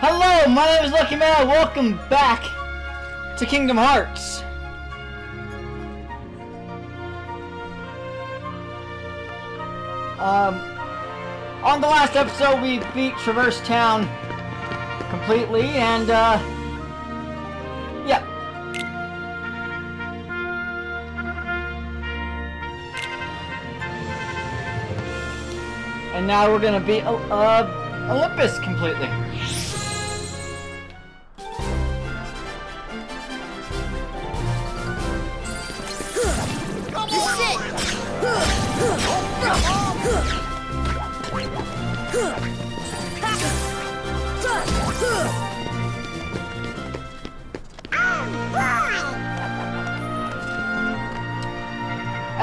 Hello, my name is Lucky Man. Welcome back to Kingdom Hearts. Um, on the last episode, we beat Traverse Town completely, and uh, yeah. And now we're gonna beat uh, Olympus completely.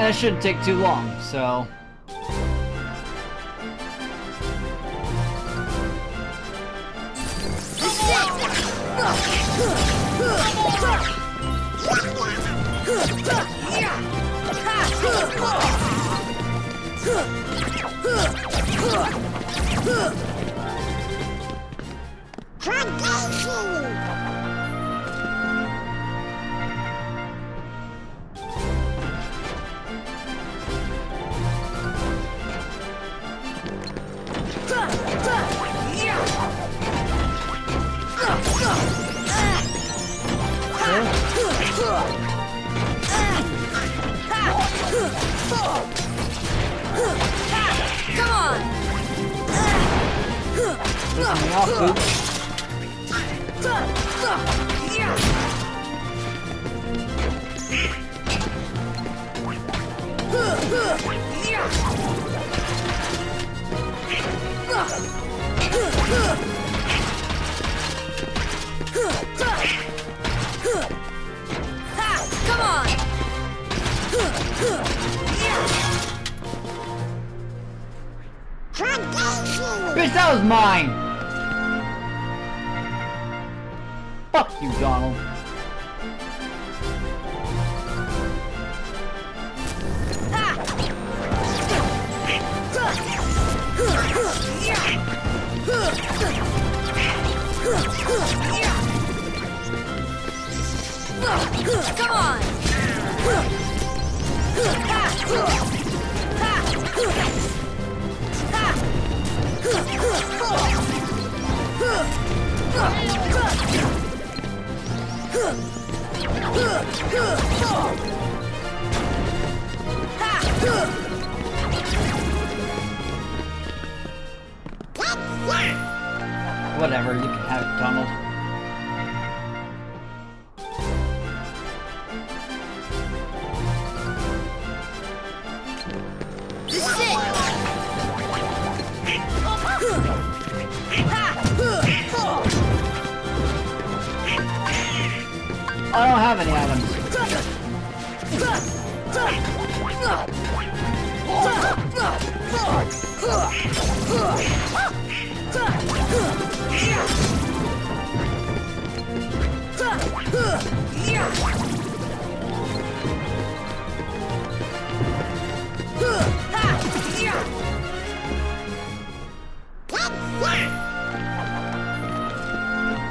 It shouldn't take too long, so... Come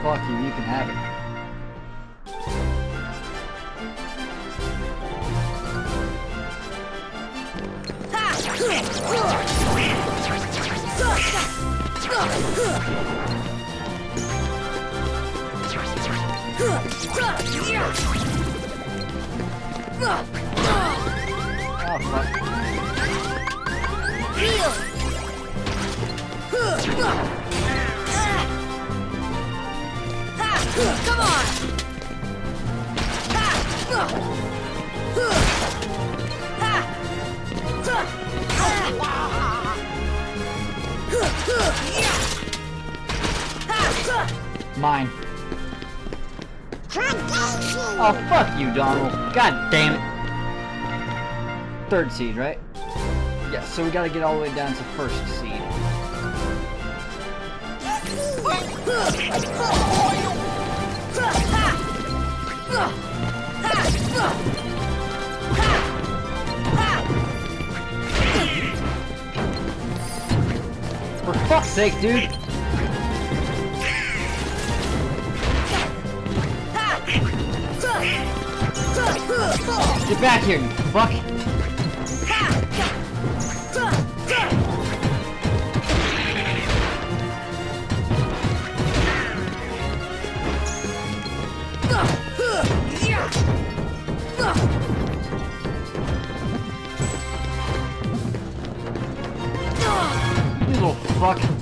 Fuck you, you can have it. third seed, right? Yeah, so we gotta get all the way down to first seed. For fuck's sake, dude! Get back here, you fuck! Little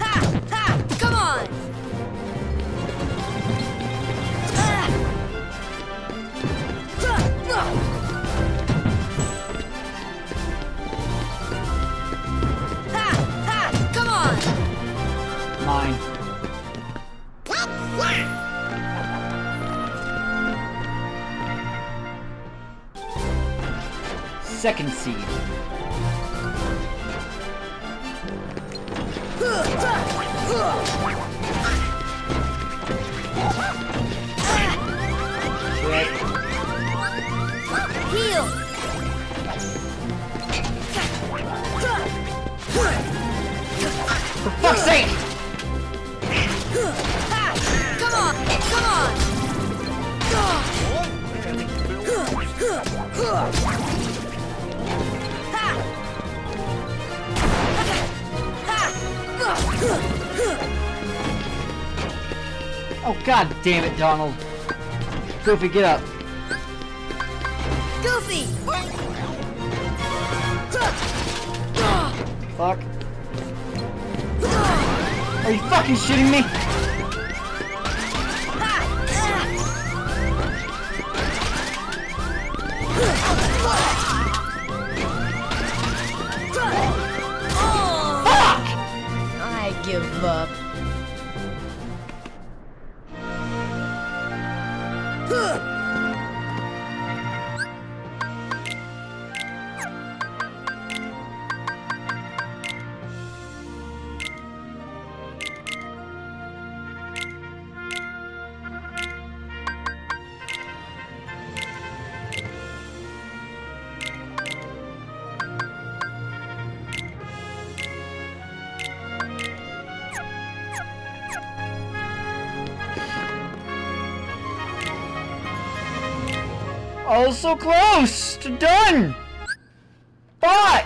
Shit. Oh god damn it, Donald. Goofy, get up. Goofy! Fuck. Are you fucking shitting me? So close to done! Fuck!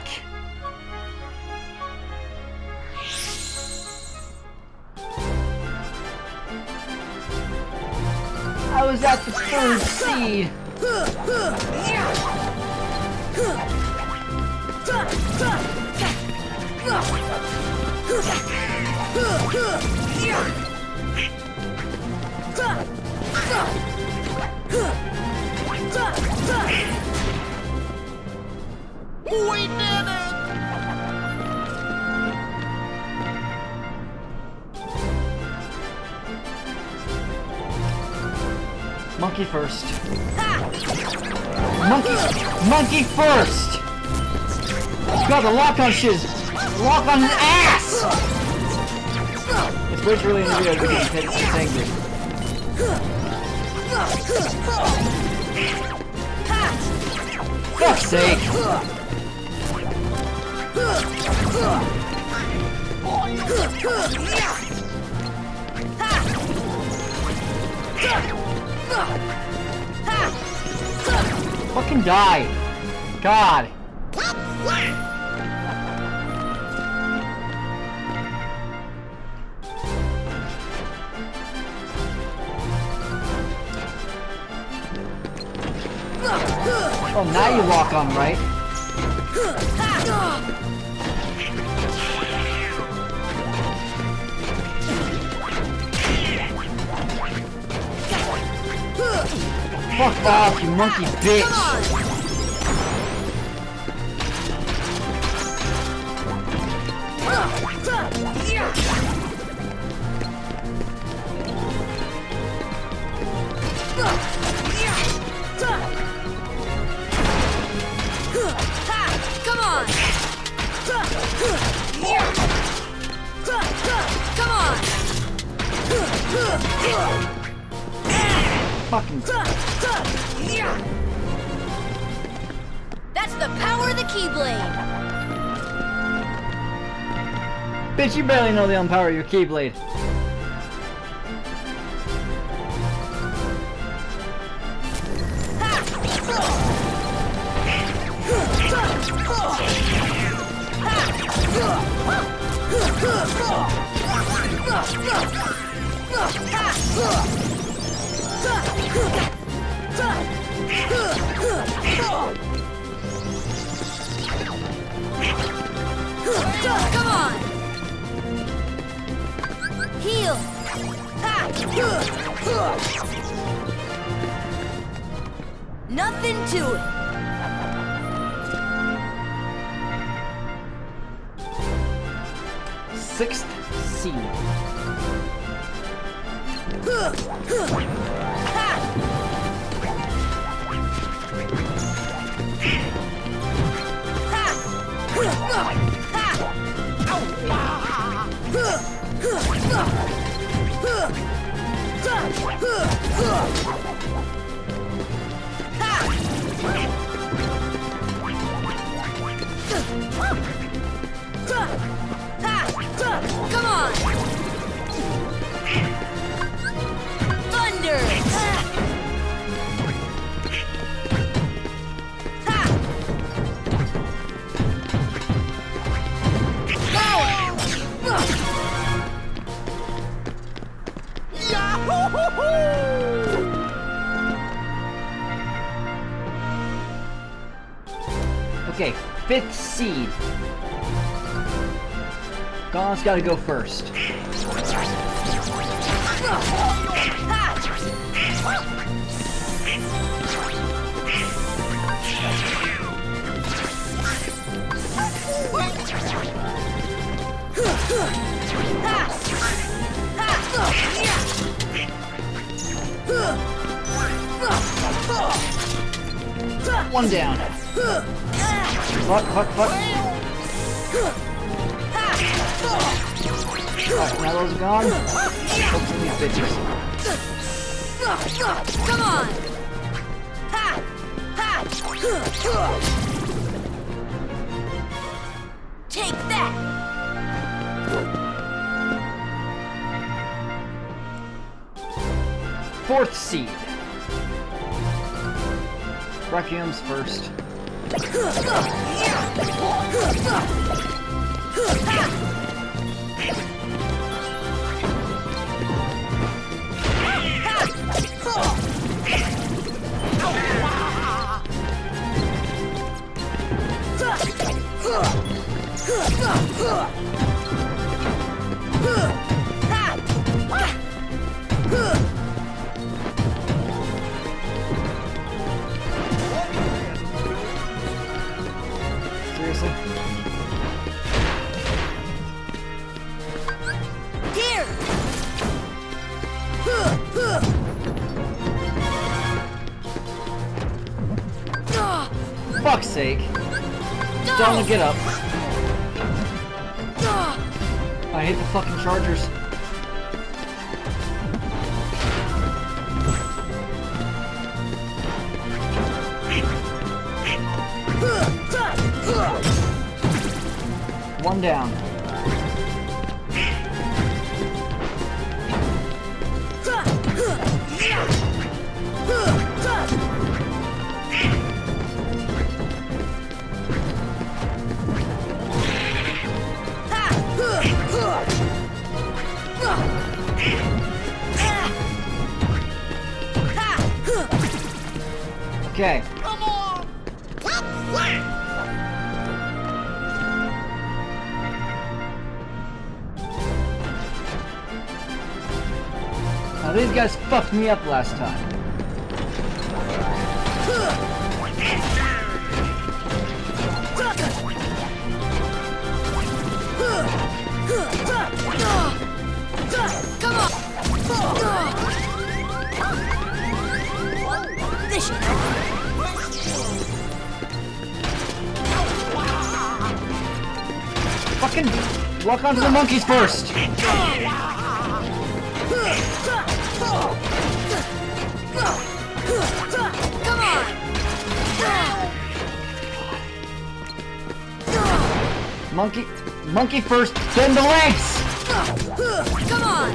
First. Monkey, monkey first! God, the lock on shit lock on his ass! It's way too early in the video to get this angry. Fuck's sake! Fucking die! God! Oh, now you lock on, right? Fuck off, you monkey bitch! Come barely know the unpower of your Keyblade. Sixth seed. Come on! Thunder! Okay, fifth seed. Gon's gotta go first. One down. Fuck, fuck, fuck. Alright, now those are gone. On these bitches. Come on! Take that! Fourth seed. Requiem's first. Seriously? Here! Fuck's sake. Don't get up. Fucking chargers. These guys fucked me up last time. Come on! Fucking walk onto the monkeys first. Monkey, monkey first, then the legs. Come on!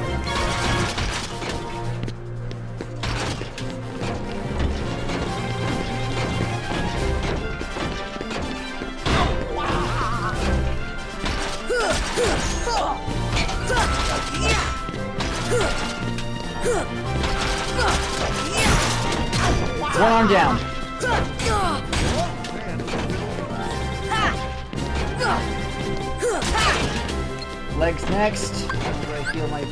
One arm down. Legs next. After I heal my.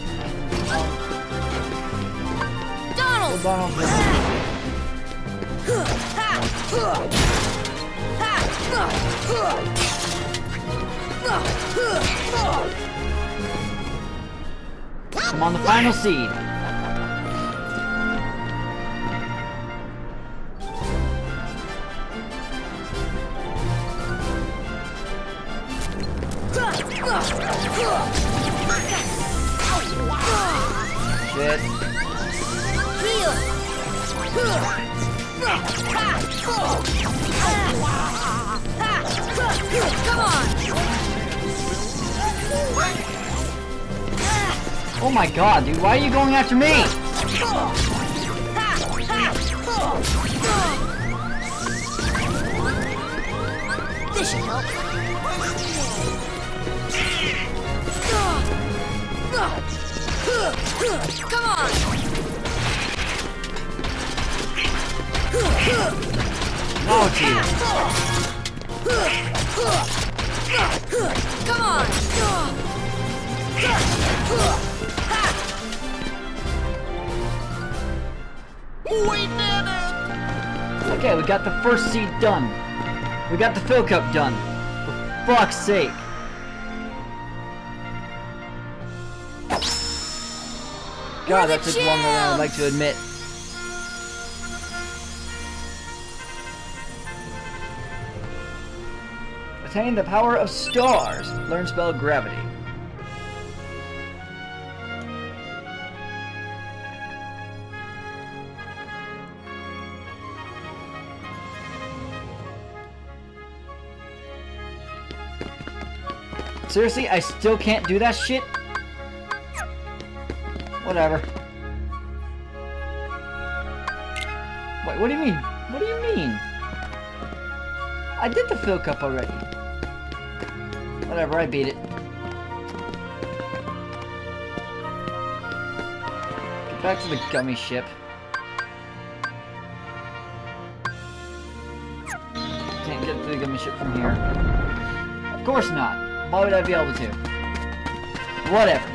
Donald! Donald. I'm on the final seed. God, dude, why are you going after me? This should help. Come on! No, you. We got the first seed done. We got the Phil cup done. For fuck's sake. God, that took longer than I'd like to admit. Attain the power of stars. Learn spell gravity. Seriously, I still can't do that shit? Whatever. Wait, what do you mean? What do you mean? I did the Phil cup already. Whatever, I beat it. Get back to the gummy ship. Can't get to the gummy ship from here. Of course not. Why would I be able to? Whatever.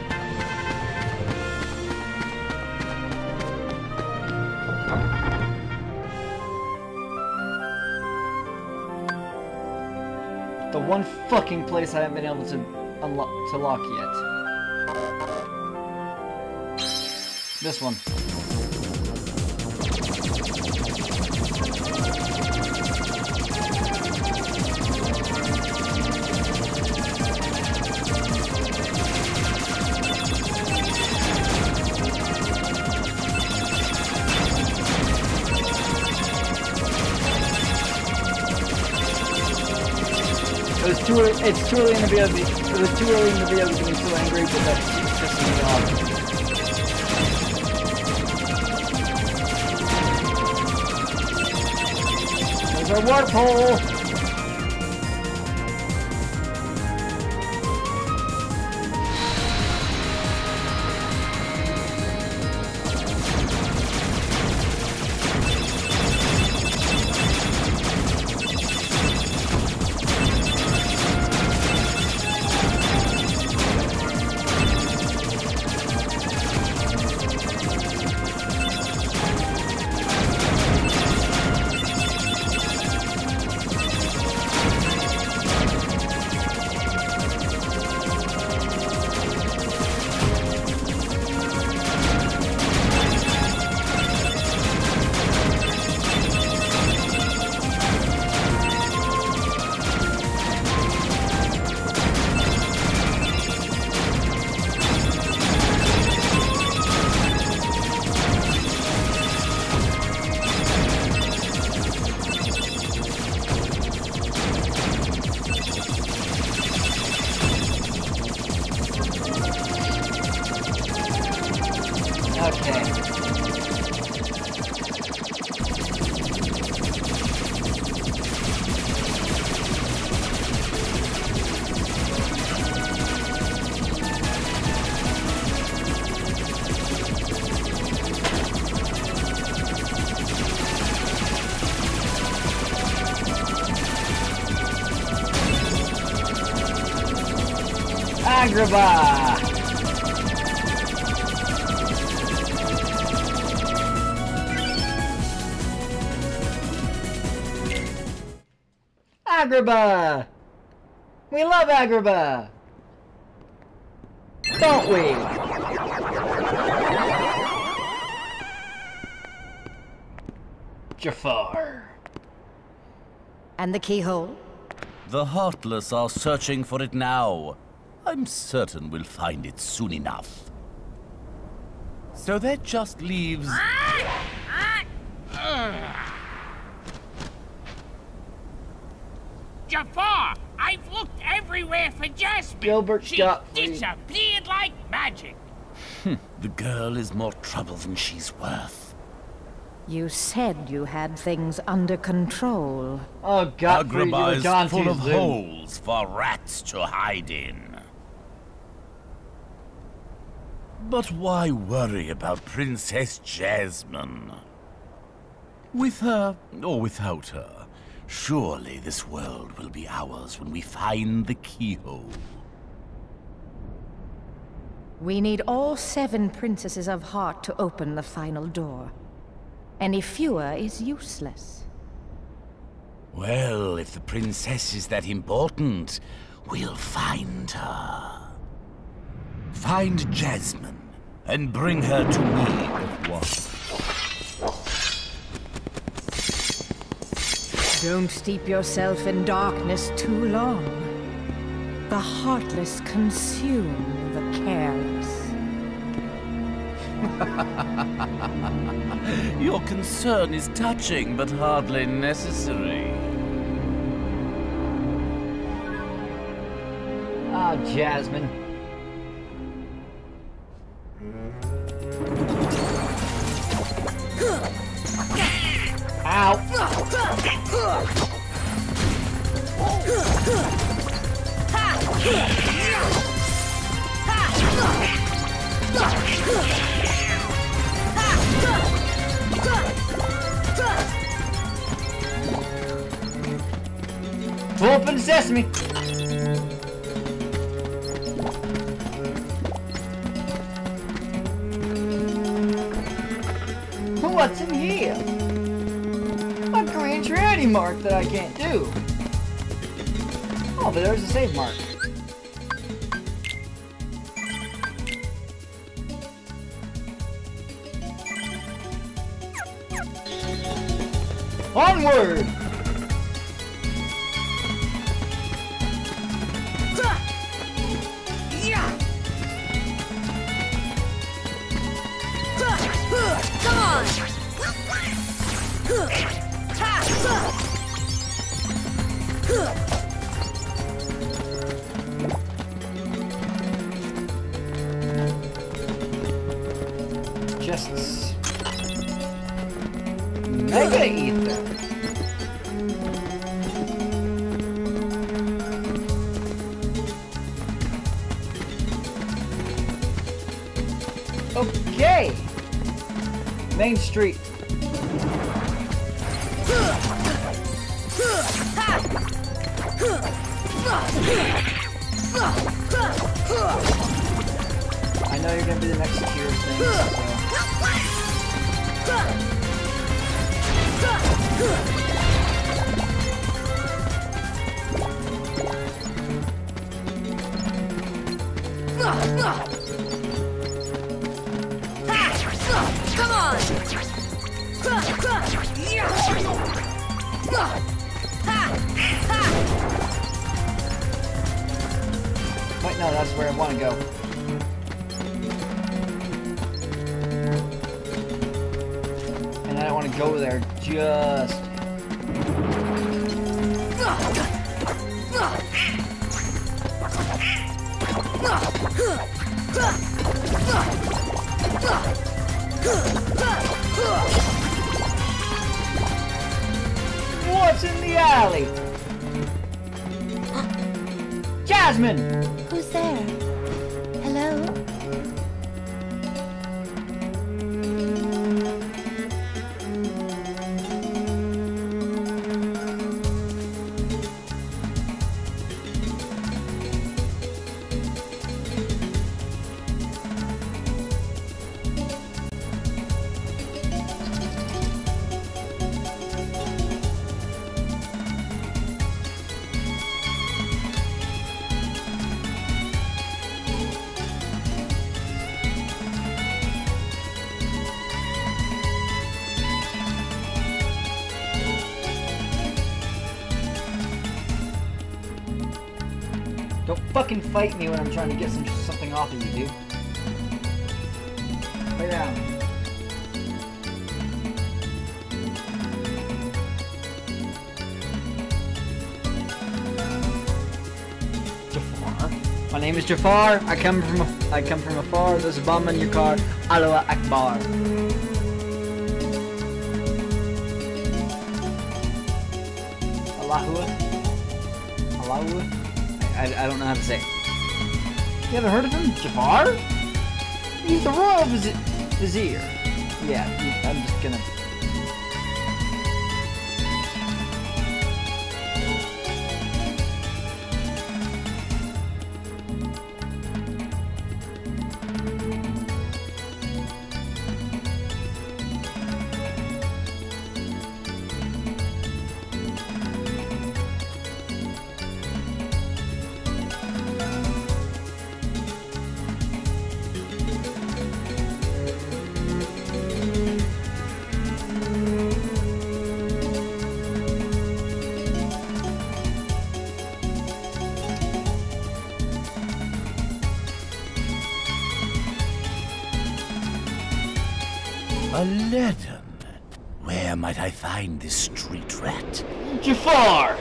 The one fucking place I haven't been able to unlock to lock yet. This one. It's too early in the video. to be- It was too early in the video to be so angry, but that's just me off. There's our warp hole. Agrabah! Agrabah! We love Agrabah! Don't we? Jafar. And the keyhole? The Heartless are searching for it now. I'm certain we'll find it soon enough. So that just leaves... Jafar, I've looked everywhere for Jasmine. Gilbert she Gottfried. disappeared like magic. Hmm, the girl is more trouble than she's worth. You said you had things under control. Oh, Godfrey, you Agrabah is full of holes for rats to hide in. But why worry about Princess Jasmine? With her or without her, surely this world will be ours when we find the keyhole. We need all seven princesses of heart to open the final door. Any fewer is useless. Well, if the princess is that important, we'll find her. Find Jasmine and bring her to me at once. Don't steep yourself in darkness too long. The heartless consume the careless. Your concern is touching, but hardly necessary. Ah, Jasmine. Ow! Open sesame! I can't do. Oh, but there's a save mark. Just mega ether. Okay. Main Street. I know you're gonna be the next tier thing. So. Come on! Wait, no, that's where I want to go. Go there just. What's in the alley? Jasmine! Who's there? Me when I'm trying to get some something off of you, dude. Jafar. My name is Jafar. I come from I come from afar. There's a bomb in your car. Allahu Akbar. Allahu. Allahu. I, I, I don't know how to say. it. You ever heard of him, Jafar? He's the royal vizi vizier. Yeah, I'm just gonna. Might I find this street rat? Jafar!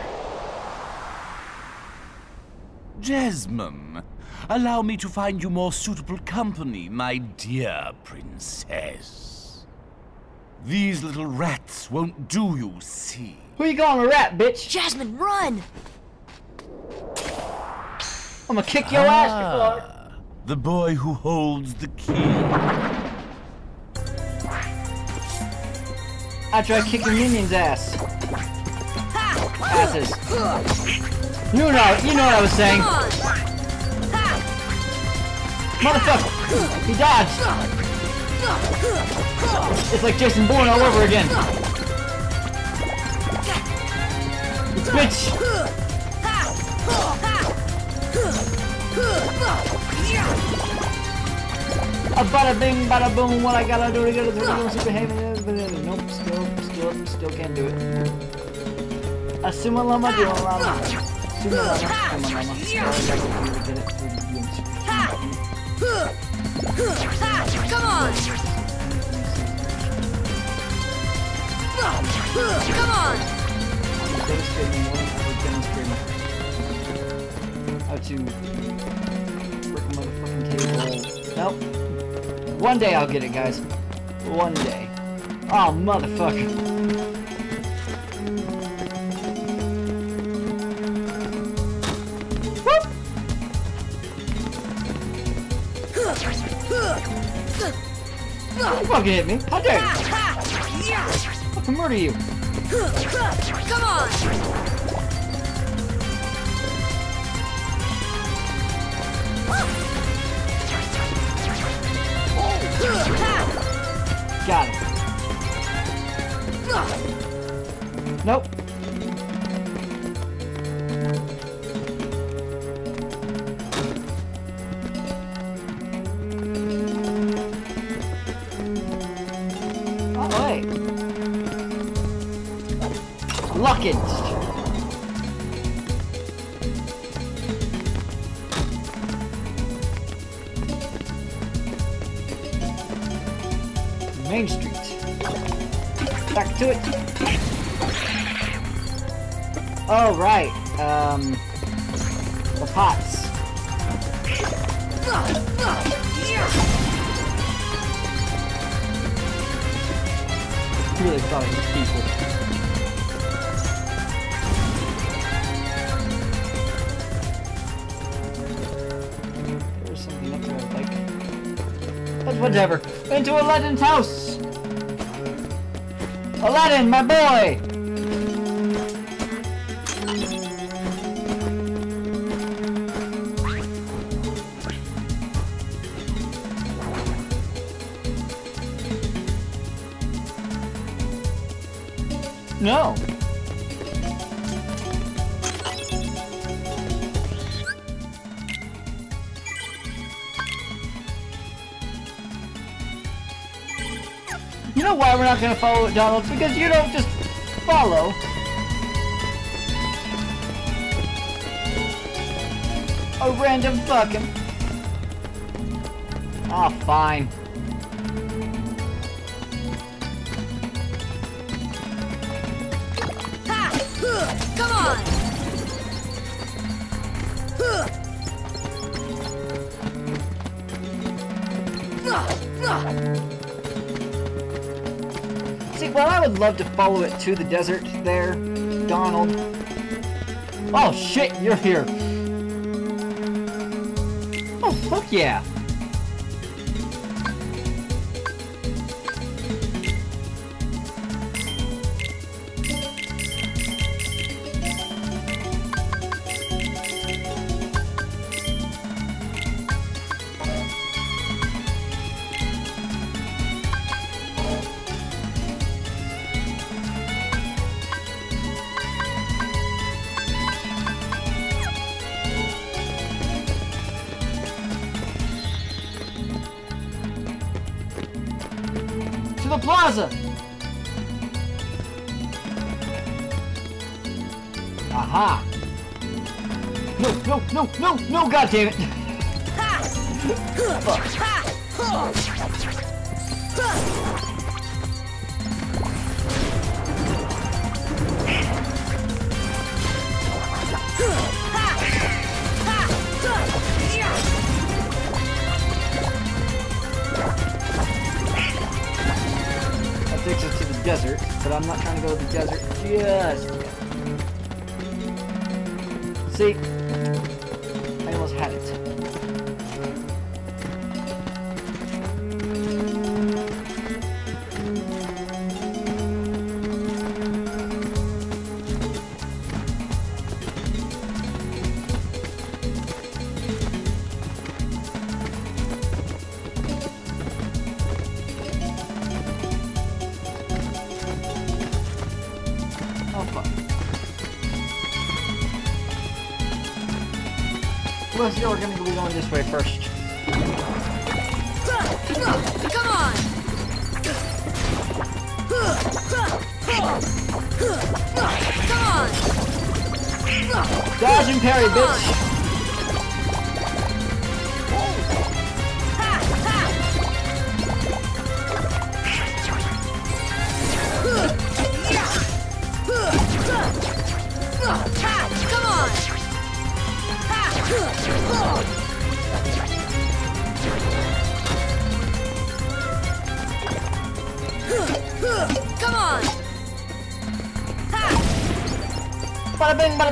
Jasmine, allow me to find you more suitable company, my dear princess. These little rats won't do you, see? Who you calling a rat, bitch? Jasmine, run! I'm gonna kick your ass, Jafar. Ah, the boy who holds the key. I try kicking minions' ass. Asses. You know, you know what I was saying. Motherfucker! He dodged! It's like Jason Bourne all over again. It's bitch! A bada bing, bada boom, what I gotta do to get it through the super heavy. Nope, still, still, still can't do it. Asuma lama, do lama. Asuma lama, asuma lama. Still I gotta do to get it through the super Come on! Come on! demonstrating one for demonstrating how to work a motherfucking table. Nope. One day I'll get it, guys. One day. Oh, motherfucker. Whoop! Don't fucking hit me. How dare you? Fucking murder you. Come on! Got it. Main Street. Back to it. Oh, right. Um, the pots. Really thought it was people. There's something up there I like. But whatever. Into a Aladdin's house! Aladdin, my boy! No. Not gonna follow it, Donald? Because you don't just follow. A random fucking. Oh, fine. Ha! Come on! Huh! See, well, I would love to follow it to the desert there, Donald. Oh shit, you're here. Oh, fuck yeah. Aha! No, no, no, no, no, god damn it! Ha! Huh! Ha! Huh! Huh! That takes us to the desert, but I'm not trying to go to the desert just. See? Dodge and parry, bitch!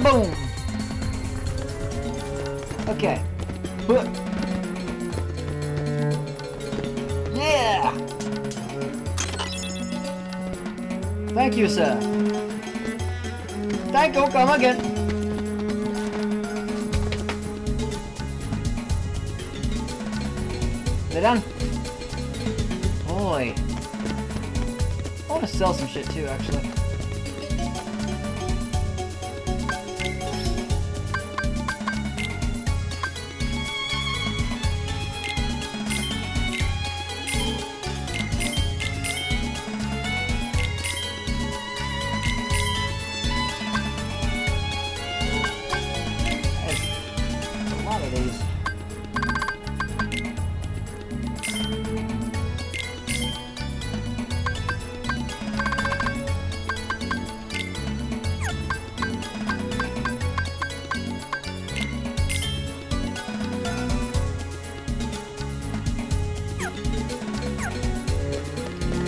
Boom! Okay. Huh. Yeah! Thank you, sir. Thank you, come again. They're done? Boy. I want to sell some shit too, actually.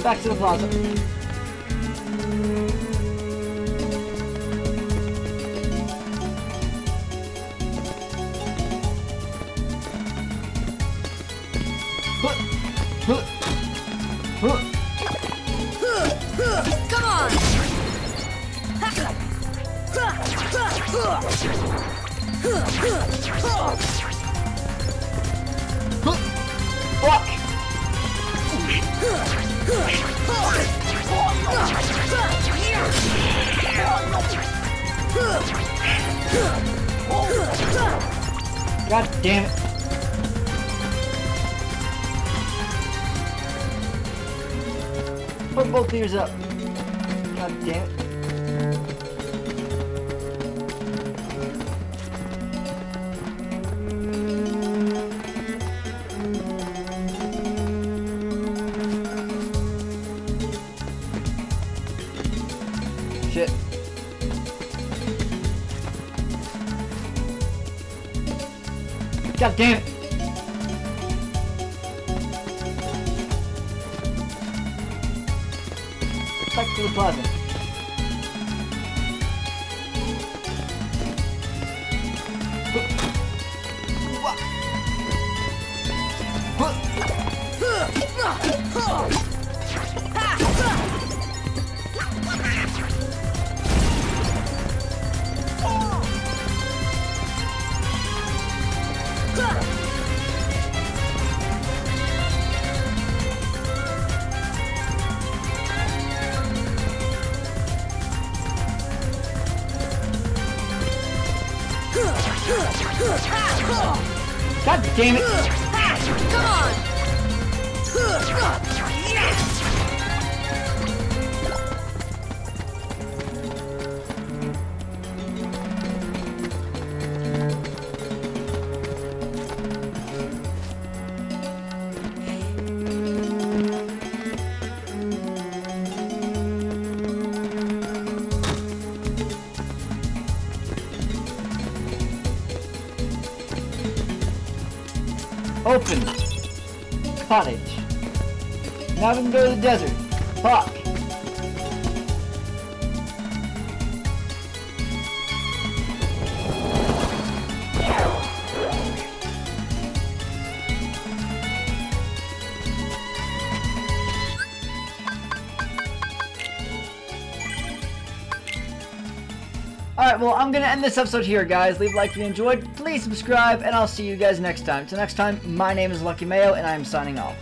Back to the plaza. God damn it. Put both ears up. God damn it. God God damn it! Come on! Cottage. Now we can go to the desert. Fuck. This episode here, guys. Leave a like if you enjoyed. Please subscribe, and I'll see you guys next time. Till next time, my name is Lucky Mayo, and I'm signing off.